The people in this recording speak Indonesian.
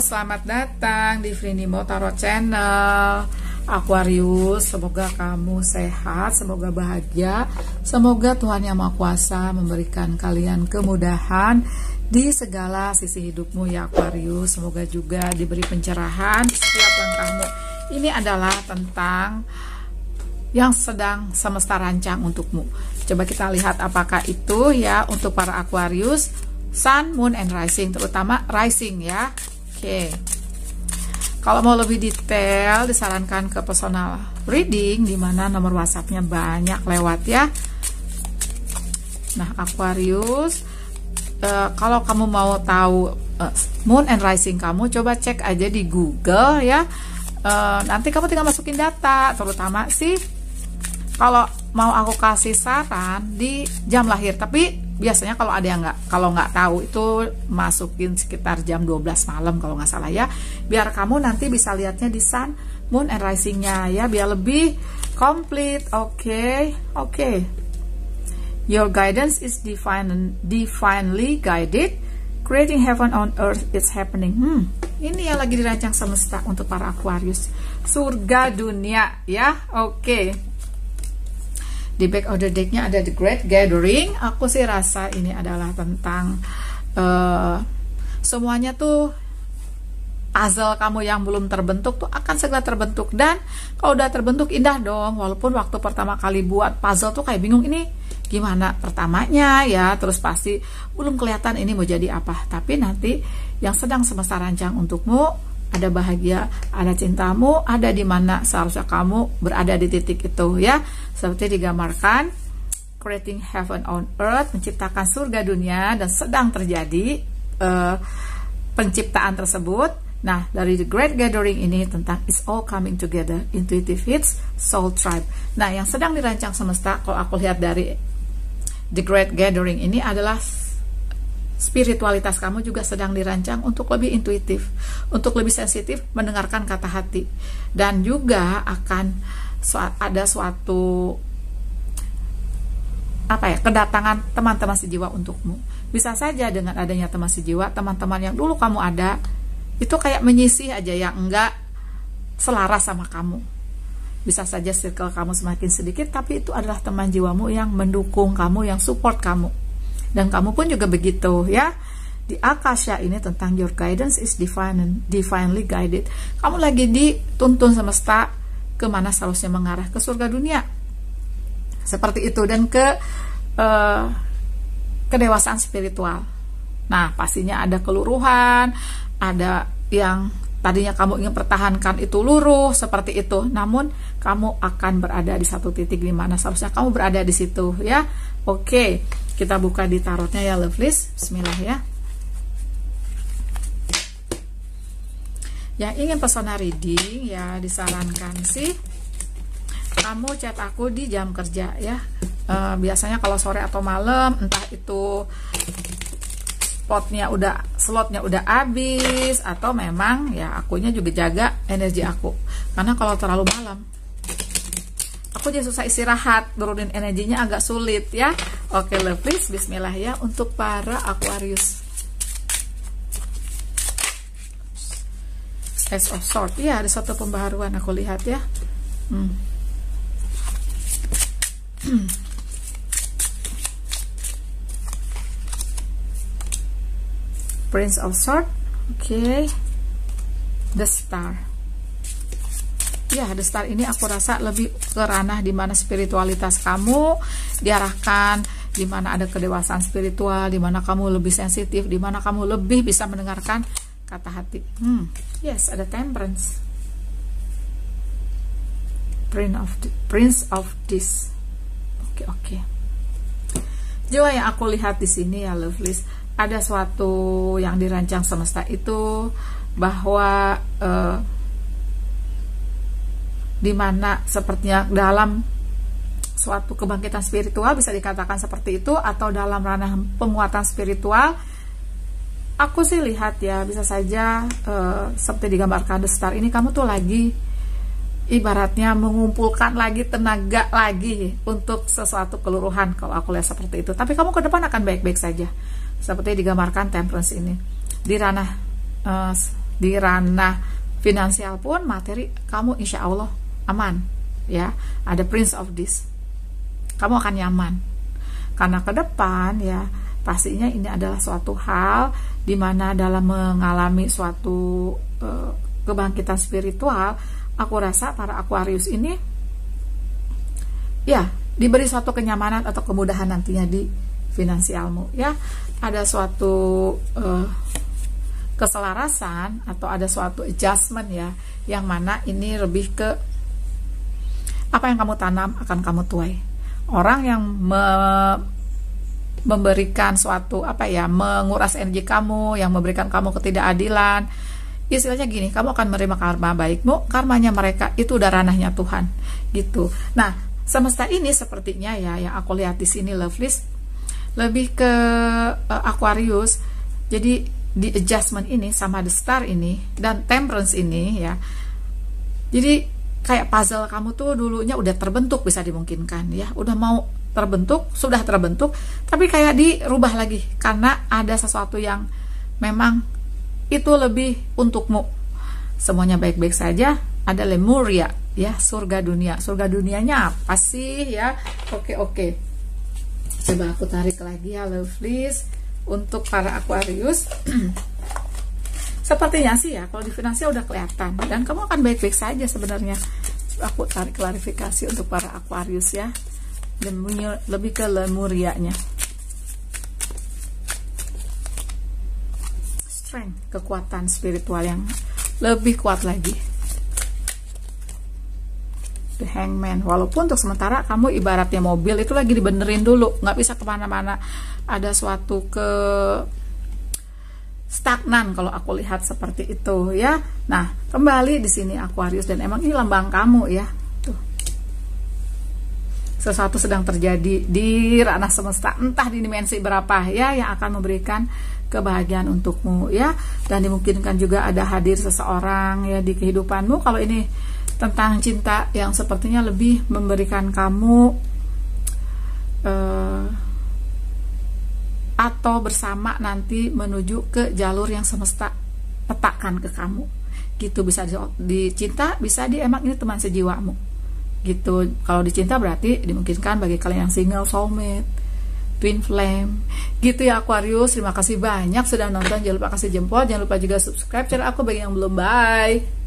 selamat datang di Frinimo Tarot Channel. Aquarius, semoga kamu sehat, semoga bahagia. Semoga Tuhan Yang Maha Kuasa memberikan kalian kemudahan di segala sisi hidupmu ya Aquarius. Semoga juga diberi pencerahan setiap langkahmu. Ini adalah tentang yang sedang semesta rancang untukmu. Coba kita lihat apakah itu ya untuk para Aquarius. Sun, Moon, and Rising, terutama Rising ya. Oke. Okay. Kalau mau lebih detail, disarankan ke personal reading, di mana nomor WhatsAppnya banyak lewat ya. Nah, Aquarius, uh, kalau kamu mau tahu uh, Moon and Rising kamu, coba cek aja di Google ya. Uh, nanti kamu tinggal masukin data, terutama sih kalau mau aku kasih saran di jam lahir, tapi biasanya kalau ada yang nggak kalau nggak tahu itu masukin sekitar jam 12 malam kalau nggak salah ya biar kamu nanti bisa lihatnya di sun moon and risingnya ya biar lebih komplit oke okay. oke okay. your guidance is divine divinely guided creating heaven on earth is happening hmm ini yang lagi dirancang semesta untuk para Aquarius surga dunia ya oke okay. Di back of the decknya ada The Great Gathering. Aku sih rasa ini adalah tentang uh, semuanya tuh puzzle kamu yang belum terbentuk tuh akan segera terbentuk. Dan kalau udah terbentuk indah dong. Walaupun waktu pertama kali buat puzzle tuh kayak bingung ini gimana pertamanya ya? Terus pasti belum kelihatan ini mau jadi apa. Tapi nanti yang sedang semesta rancang untukmu ada bahagia, ada cintamu, ada di mana seharusnya kamu berada di titik itu ya. Seperti digambarkan creating heaven on earth, menciptakan surga dunia dan sedang terjadi uh, penciptaan tersebut. Nah, dari The Great Gathering ini tentang It's All Coming Together, Intuitive Hits, Soul Tribe. Nah, yang sedang dirancang semesta, kalau aku lihat dari The Great Gathering ini adalah spiritualitas kamu juga sedang dirancang untuk lebih intuitif, untuk lebih sensitif mendengarkan kata hati, dan juga akan ada suatu apa ya kedatangan teman-teman sejiwa untukmu. Bisa saja dengan adanya teman sejiwa, teman-teman yang dulu kamu ada itu kayak menyisih aja yang enggak selaras sama kamu. Bisa saja circle kamu semakin sedikit, tapi itu adalah teman jiwamu yang mendukung kamu, yang support kamu dan kamu pun juga begitu ya. Di Akasha ini tentang your guidance is divine divinely guided. Kamu lagi dituntun semesta ke mana seharusnya mengarah ke surga dunia. Seperti itu. Dan ke uh, kedewasaan spiritual. Nah pastinya ada keluruhan ada yang tadinya kamu ingin pertahankan itu luruh seperti itu. Namun kamu akan berada di satu titik di mana seharusnya kamu berada di situ ya. Oke kita buka di tarotnya ya lovelies bismillah ya. Yang ingin pesona reading ya disarankan sih kamu chat aku di jam kerja ya. E, biasanya kalau sore atau malam entah itu spotnya udah slotnya udah habis atau memang ya akunya juga jaga energi aku. Karena kalau terlalu malam aku jadi susah istirahat turunin energinya agak sulit ya. Oke please. Bismillah ya. Untuk para Aquarius. Ace of Swords. Ya ada satu pembaharuan aku lihat ya. Hmm. Prince of Swords. Oke. Okay. The Star ya The Star ini aku rasa lebih ke ranah di mana spiritualitas kamu diarahkan di mana ada kedewasaan spiritual di mana kamu lebih sensitif di mana kamu lebih bisa mendengarkan kata hati. Hmm, yes ada temperance. Prince of prince of this oke okay, oke. Okay. jiwa yang aku lihat di sini ya lovelies ada suatu yang dirancang semesta itu bahwa uh, di mana sepertinya dalam suatu kebangkitan spiritual bisa dikatakan seperti itu atau dalam ranah penguatan spiritual aku sih lihat ya bisa saja uh, seperti digambarkan The Star ini kamu tuh lagi ibaratnya mengumpulkan lagi tenaga lagi untuk sesuatu keluruhan kalau aku lihat seperti itu. Tapi kamu ke depan akan baik-baik saja. Seperti digambarkan Temperance ini. Di ranah uh, di ranah finansial pun materi kamu insya Allah aman ya. Ada prince of this. Kamu akan nyaman. Karena ke depan ya pastinya ini adalah suatu hal di mana dalam mengalami suatu uh, kebangkitan spiritual aku rasa para Aquarius ini ya diberi suatu kenyamanan atau kemudahan nantinya di finansialmu ya. Ada suatu uh, keselarasan atau ada suatu adjustment ya yang mana ini lebih ke apa yang kamu tanam akan kamu tuai. Orang yang me memberikan suatu apa ya menguras energi kamu yang memberikan kamu ketidakadilan. Istilahnya gini kamu akan menerima karma baikmu karmanya mereka itu udah ranahnya Tuhan. Gitu. Nah semesta ini sepertinya ya yang aku lihat di sini Loveless lebih ke uh, Aquarius. Jadi di adjustment ini sama the star ini dan temperance ini ya. Jadi kayak puzzle kamu tuh dulunya udah terbentuk bisa dimungkinkan ya. Udah mau terbentuk sudah terbentuk tapi kayak dirubah lagi karena ada sesuatu yang memang itu lebih untukmu. Semuanya baik-baik saja ada Lemuria ya surga dunia. Surga dunianya apa sih ya? Oke oke. Coba aku tarik lagi ya lovelies untuk para Aquarius sepertinya sih ya kalau di finansial udah kelihatan. Dan kamu akan baik-baik saja sebenarnya. Aku tarik klarifikasi untuk para Aquarius ya. Dan lebih ke lemurianya. Strength kekuatan spiritual yang lebih kuat lagi. The hangman. Walaupun untuk sementara kamu ibaratnya mobil itu lagi dibenerin dulu. Nggak bisa ke mana-mana. Ada suatu ke stagnan kalau aku lihat seperti itu ya. Nah kembali di sini Aquarius dan emang ini lambang kamu ya. Tuh. Sesuatu sedang terjadi di ranah semesta entah di dimensi berapa ya yang akan memberikan kebahagiaan untukmu ya. Dan dimungkinkan juga ada hadir seseorang ya di kehidupanmu. Kalau ini tentang cinta yang sepertinya lebih memberikan kamu uh, atau bersama nanti menuju ke jalur yang semesta letakkan ke kamu. Gitu bisa dicinta bisa di emang ini teman sejiwamu. Gitu kalau dicinta berarti dimungkinkan bagi kalian yang single soulmate twin flame. Gitu ya Aquarius. Terima kasih banyak sudah nonton. Jangan lupa kasih jempol. Jangan lupa juga subscribe channel aku bagi yang belum. Bye